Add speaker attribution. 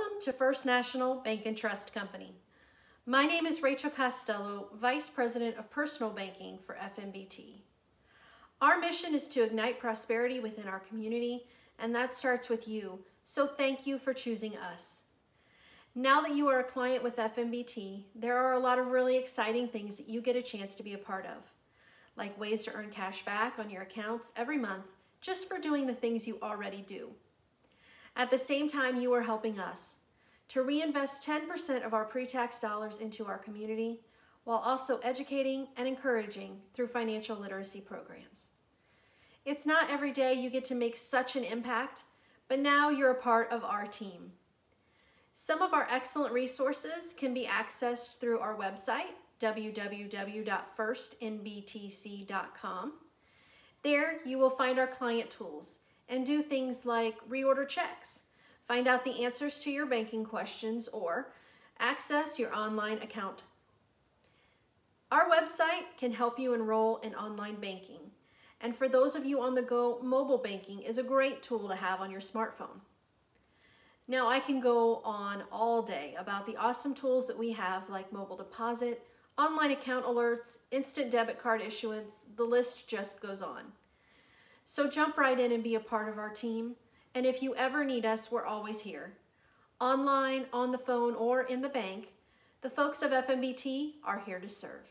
Speaker 1: Welcome to First National Bank and Trust Company. My name is Rachel Costello, Vice President of Personal Banking for FNBT. Our mission is to ignite prosperity within our community, and that starts with you, so thank you for choosing us. Now that you are a client with FNBT, there are a lot of really exciting things that you get a chance to be a part of, like ways to earn cash back on your accounts every month just for doing the things you already do. At the same time, you are helping us to reinvest 10% of our pre-tax dollars into our community while also educating and encouraging through financial literacy programs. It's not every day you get to make such an impact, but now you're a part of our team. Some of our excellent resources can be accessed through our website, www.firstnbtc.com. There you will find our client tools and do things like reorder checks, find out the answers to your banking questions, or access your online account. Our website can help you enroll in online banking. And for those of you on the go, mobile banking is a great tool to have on your smartphone. Now I can go on all day about the awesome tools that we have like mobile deposit, online account alerts, instant debit card issuance, the list just goes on. So jump right in and be a part of our team. And if you ever need us, we're always here. Online, on the phone, or in the bank, the folks of FNBT are here to serve.